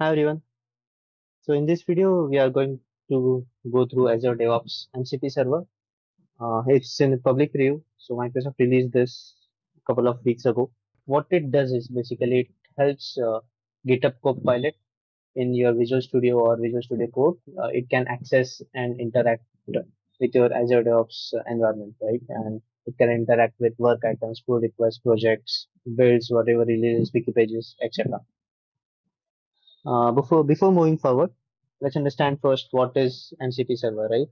Hi everyone. So in this video, we are going to go through Azure DevOps MCP server. Uh, it's in public review. So Microsoft released this a couple of weeks ago. What it does is basically it helps uh, GitHub Copilot in your Visual Studio or Visual Studio Code. Uh, it can access and interact with your Azure DevOps environment, right? And it can interact with work items, pull requests, projects, builds, whatever releases, wiki pages, etc. Uh, before before moving forward, let's understand first what is MCP server, right?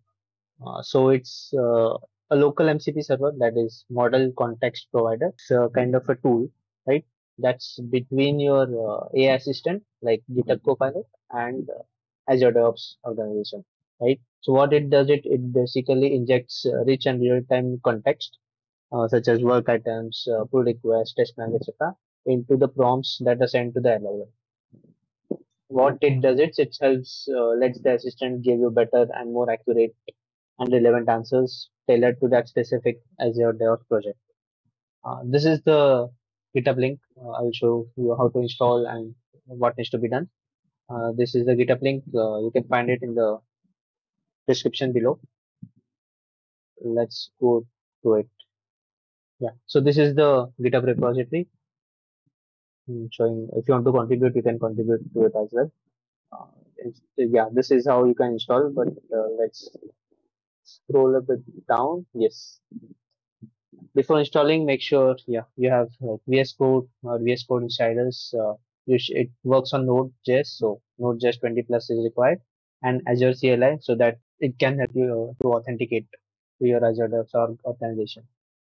Uh, so it's uh, a local MCP server that is model context provider. It's a kind of a tool, right? That's between your uh, AI assistant like GitHub Copilot and uh, Azure DevOps organization, right? So what it does, it it basically injects uh, rich and real-time context uh, such as work items, pull requests, test plan, etc., into the prompts that are sent to the LLM what it does it it helps uh, lets the assistant give you better and more accurate and relevant answers tailored to that specific Azure DevOps project. Uh, this is the GitHub link. Uh, I will show you how to install and what needs to be done. Uh, this is the GitHub link. Uh, you can find it in the description below. Let's go to it. Yeah. So this is the GitHub repository. I'm showing if you want to contribute, you can contribute to it as well. Uh, yeah, this is how you can install. But uh, let's scroll a bit down. Yes. Before installing, make sure yeah you have like VS Code or VS Code insiders. Uh, it works on Node.js, so Node.js 20 plus is required, and Azure CLI so that it can help you uh, to authenticate to your Azure DevOps organization.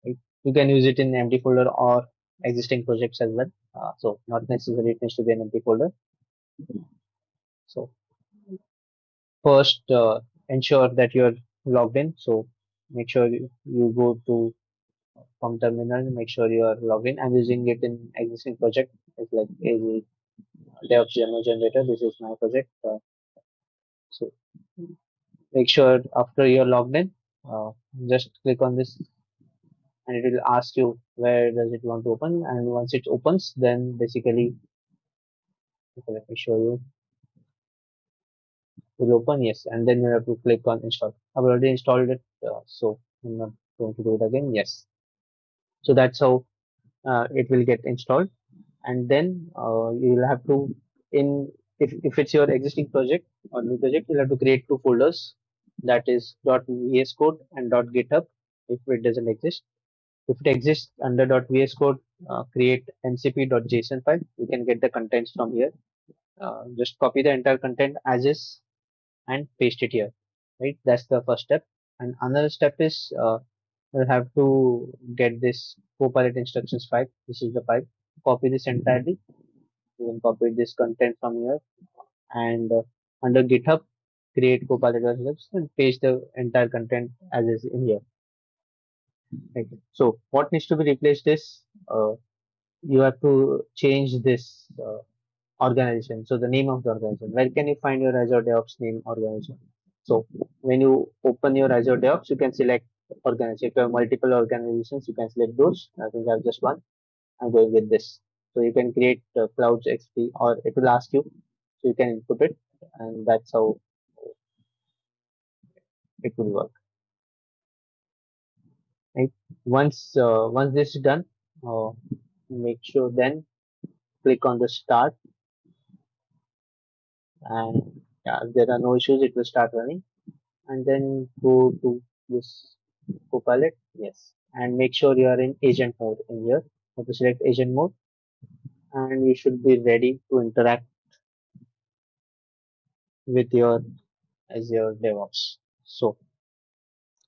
Right? You can use it in empty folder or existing projects as well. Uh, so not necessarily it needs to be an empty folder. So first uh, ensure that you're logged in. So make sure you, you go to from terminal, make sure you are logged in. I'm using it in existing project. It's like a DevOps generator. This is my project. Uh, so make sure after you're logged in, uh, just click on this and it will ask you where does it want to open and once it opens then basically okay, let me show you. It will open yes and then you have to click on install. I've already installed it uh, so i'm not going to do it again yes. So that's how uh, it will get installed and then uh, you will have to in if, if it's your existing project or new project you'll have to create two folders that is .vs code and dot .github if it doesn't exist if it exists under .vs code uh, create mcp.json file. You can get the contents from here. Uh, just copy the entire content as is and paste it here right? That's the first step. And another step is uh, you have to get this copilot instructions file. This is the file. Copy this entirely. You can copy this content from here. And uh, under github create copilot and paste the entire content as is in here okay. so what needs to be replaced is uh, you have to change this uh, organization. So the name of the organization. Where can you find your Azure DevOps name organization? So when you open your Azure DevOps, you can select organization. If you have multiple organizations, you can select those. I think I have just one. I'm going with this. So you can create uh, Clouds XP or it will ask you. So you can input it and that's how it will work. Right. Once, uh, once this is done, uh, make sure then click on the start. And yeah, if there are no issues it will start running. And then go to this copilot yes. And make sure you are in agent mode in here. So to select agent mode. And you should be ready to interact with your Azure DevOps. So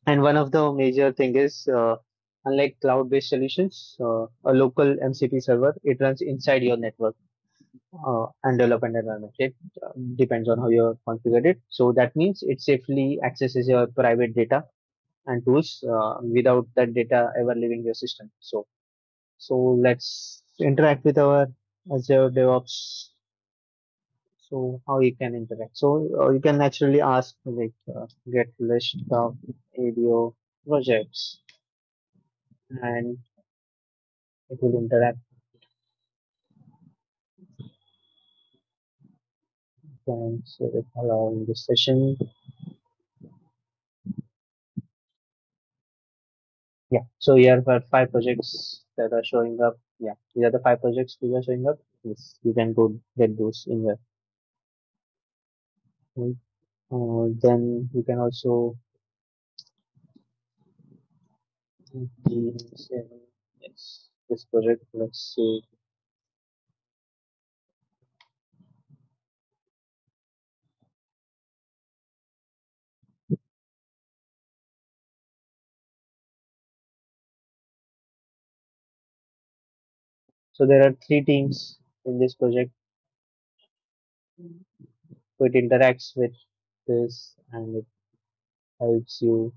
and one of the major thing is uh, unlike cloud-based solutions uh, a local MCP server it runs inside your network uh, and development environment. It uh, depends on how you configured it. So that means it safely accesses your private data and tools uh, without that data ever leaving your system. So, so let's interact with our Azure DevOps. So how you can interact? So uh, you can naturally ask like uh, get list of ADO projects and it will interact can save it this session. Yeah, so here are five projects that are showing up. Yeah, these are the five projects that are showing up. Yes, you can go get those in here. Right. Uh, then you can also yes, this project. Let's see. So there are three teams in this project. So it interacts with this and it helps you.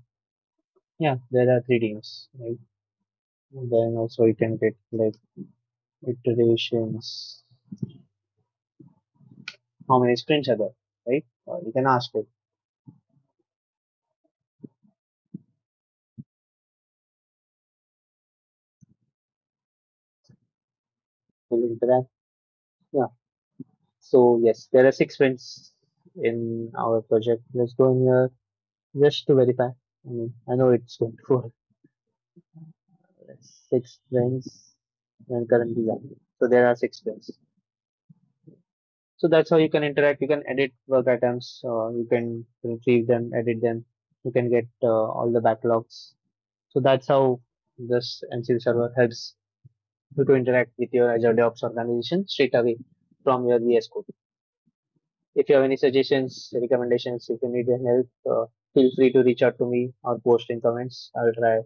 Yeah, there are three teams, right? And then also you can get like iterations. How many sprints are there, right? Or you can ask it. Interact. Yeah. So yes, there are six sprints in our project. Let's go in here just to verify. I mean, I know it's going for six sprints and currently yeah. So there are six sprints. So that's how you can interact. You can edit work items. Uh, you can retrieve them, edit them. You can get uh, all the backlogs. So that's how this MCP server helps you to interact with your Azure DevOps organization straight away from your VS Code. If you have any suggestions, recommendations, if you need help, uh, feel free to reach out to me or post in comments. I'll try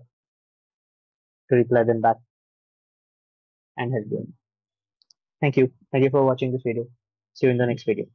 to reply them back and help you. Thank you. Thank you for watching this video. See you in the next video.